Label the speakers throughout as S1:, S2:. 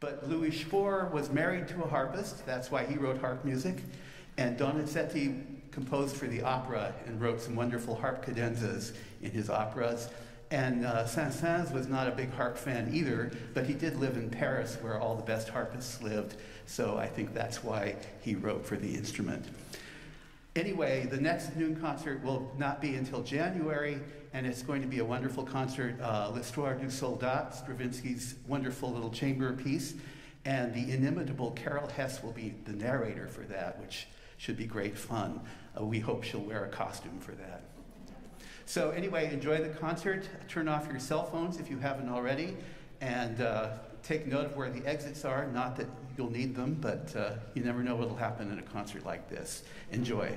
S1: But Louis Spohr was married to a harpist, that's why he wrote harp music. And Donizetti composed for the opera and wrote some wonderful harp cadenzas in his operas. And uh, Saint-Saëns was not a big harp fan either, but he did live in Paris where all the best harpists lived, so I think that's why he wrote for the instrument. Anyway, the next noon concert will not be until January, and it's going to be a wonderful concert, uh, L'Histoire du Soldat, Stravinsky's wonderful little chamber piece, and the inimitable Carol Hess will be the narrator for that, which should be great fun. Uh, we hope she'll wear a costume for that. So anyway, enjoy the concert. Turn off your cell phones if you haven't already, and uh, take note of where the exits are. Not that you'll need them, but uh, you never know what will happen in a concert like this. Enjoy.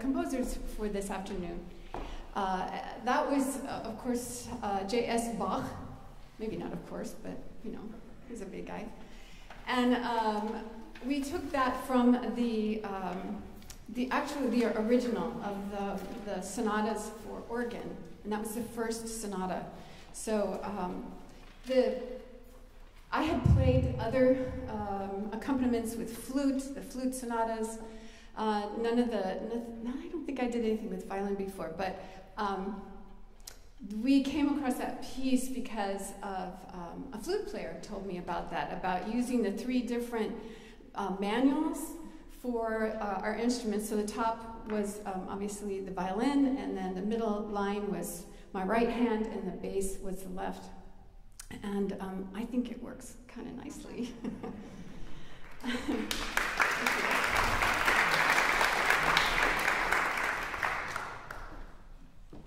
S2: Composers for this afternoon. Uh, that was, uh, of course, uh, J.S. Bach. Maybe not, of course, but you know, he's a big guy. And um, we took that from the, um, the actually the original of the, the sonatas for organ, and that was the first sonata. So um, the I had played other um, accompaniments with flute, the flute sonatas. Uh, none of the, no, I don't think I did anything with violin before, but um, we came across that piece because of um, a flute player told me about that, about using the three different uh, manuals for uh, our instruments. So the top was um, obviously the violin, and then the middle line was my right hand, and the bass was the left. And um, I think it works kind of nicely.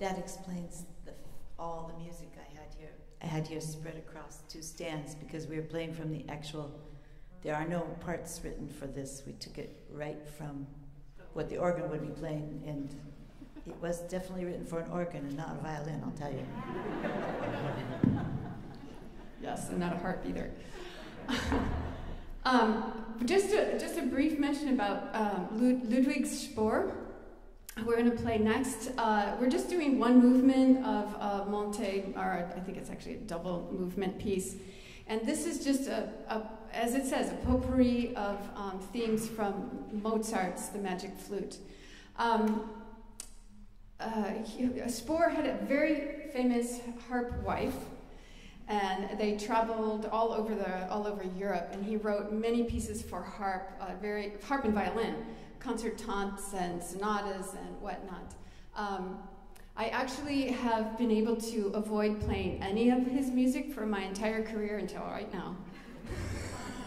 S3: that explains the, all the music I had here. I had here spread across two stands because we were playing from the actual. There are no parts written for this. We took it right from what the organ would be playing, and it was definitely written for an organ and not a violin. I'll tell you.
S2: yes, and not a harp either. um, just, a, just a brief mention about um, Ludwig Spohr. We're going to play next. Uh, we're just doing one movement of uh, Monte, or I think it's actually a double movement piece. And this is just a, a as it says, a potpourri of um, themes from Mozart's The Magic Flute. Um, uh, Spohr had a very famous harp wife and they traveled all over the all over Europe. And he wrote many pieces for harp, uh, very harp and violin, concertantes and sonatas and whatnot. Um, I actually have been able to avoid playing any of his music for my entire career until right now.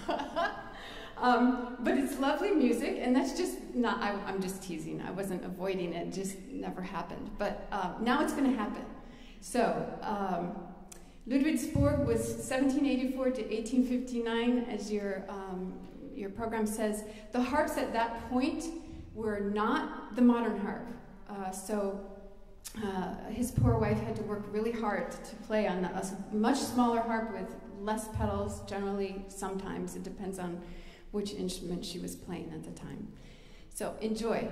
S2: um, but it's lovely music, and that's just not, I, am just teasing. I wasn't avoiding it, it just never happened. But um, now it's going to happen. So, um, Ludwig Spohr was 1784 to 1859, as your, um, your program says. The harps at that point were not the modern harp. Uh, so uh, his poor wife had to work really hard to play on a much smaller harp with less pedals, generally, sometimes. It depends on which instrument she was playing at the time. So enjoy.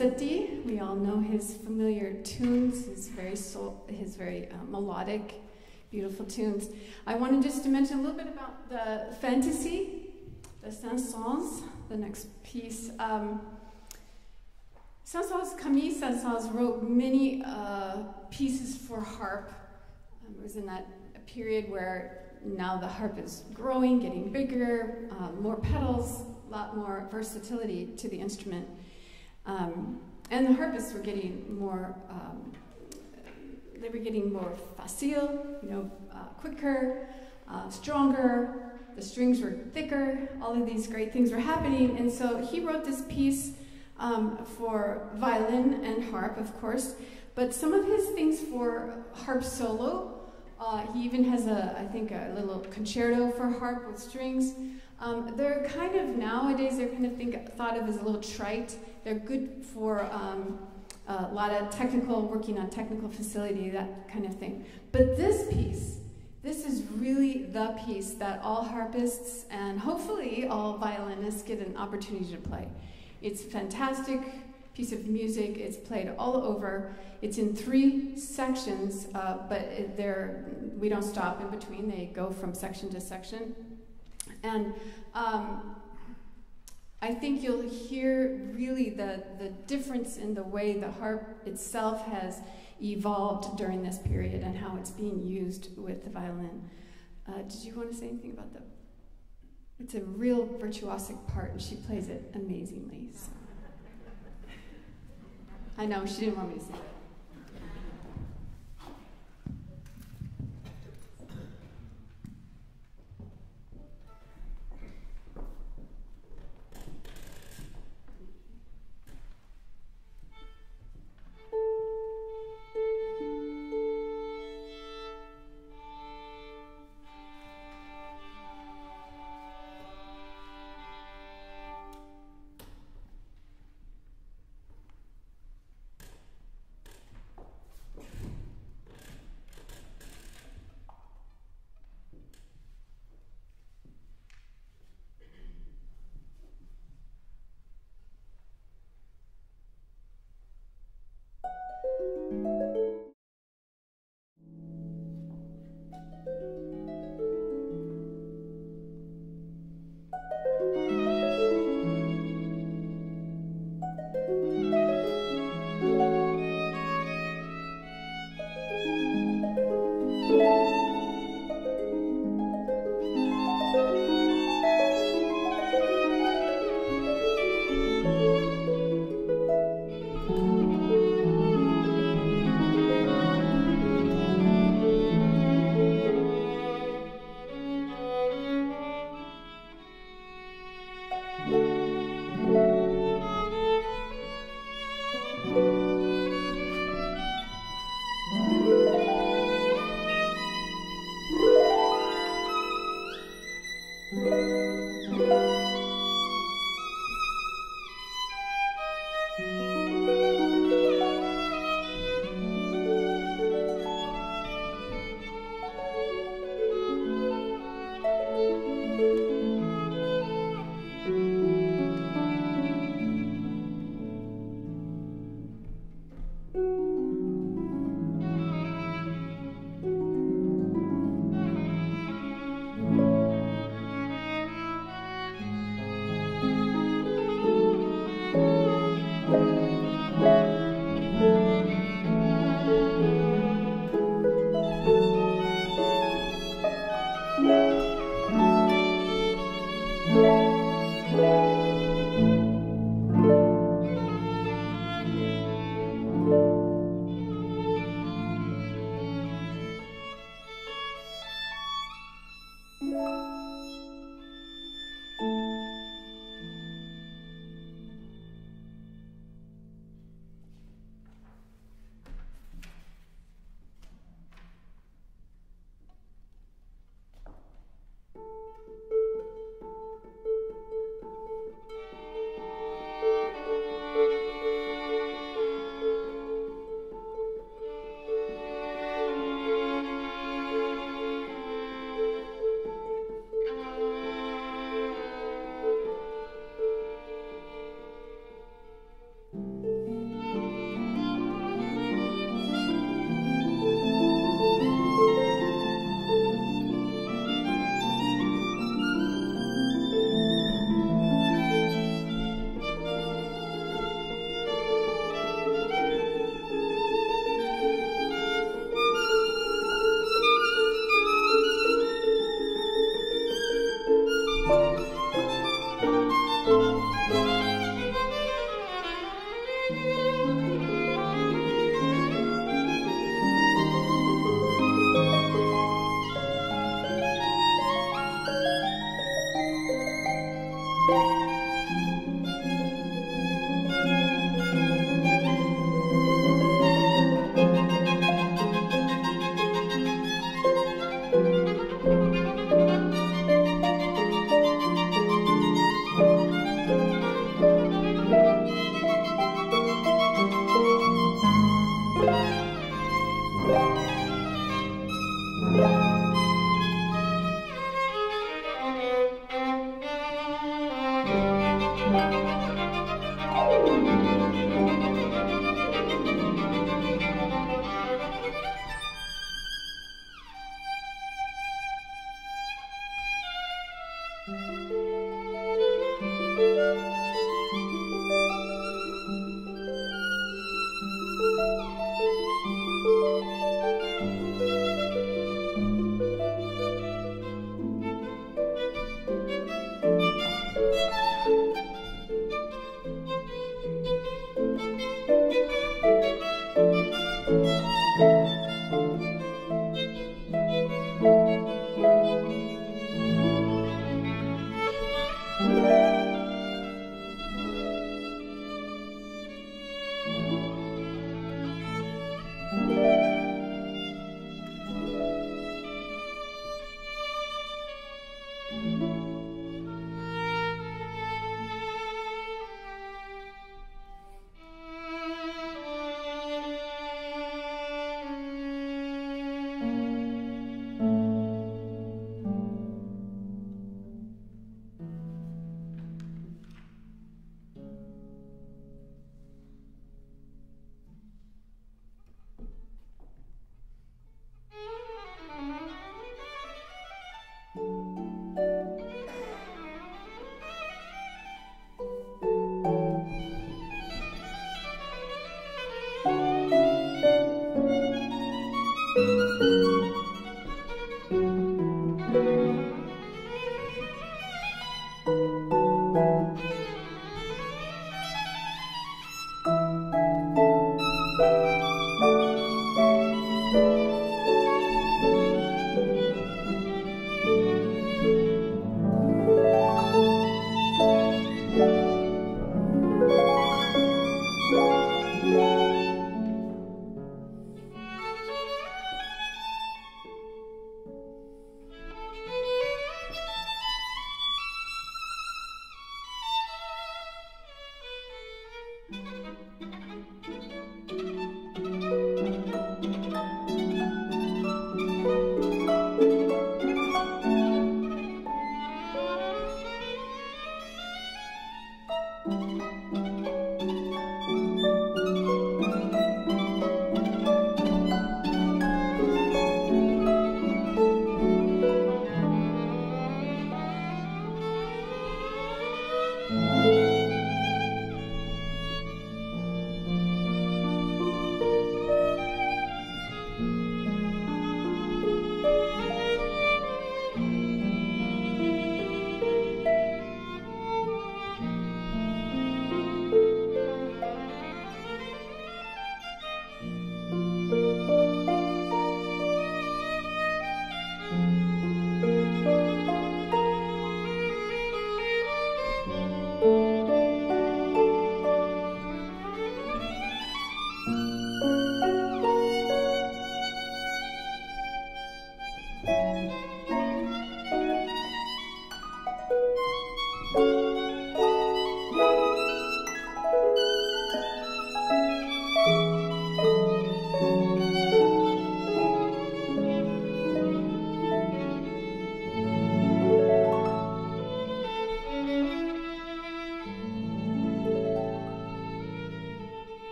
S2: We all know his familiar tunes, his very soul, his very uh, melodic, beautiful tunes. I wanted just to mention a little bit about the fantasy, the Saint-Saëns, the next piece. Um, Saint-Saëns, Camille Saint-Saëns wrote many uh, pieces for harp. Um, it was in that period where now the harp is growing, getting bigger, um, more pedals, a lot more versatility to the instrument. Um, and the harpists were getting more, um, they were getting more facile, you know, uh, quicker, uh, stronger, the strings were thicker, all of these great things were happening. And so he wrote this piece um, for violin and harp, of course, but some of his things for harp solo uh, he even has a, I think, a little concerto for harp with strings. Um, they're kind of nowadays they're kind of think, thought of as a little trite. They're good for um, a lot of technical working on technical facility, that kind of thing. But this piece, this is really the piece that all harpists and hopefully all violinists get an opportunity to play. It's a fantastic piece of music. It's played all over. It's in three sections, uh, but it, we don't stop in between. They go from section to section. And um, I think you'll hear really the, the difference in the way the harp itself has evolved during this period and how it's being used with the violin. Uh, did you want to say anything about that? It's a real virtuosic part, and she plays it amazingly. So. I know, she didn't want me to say that.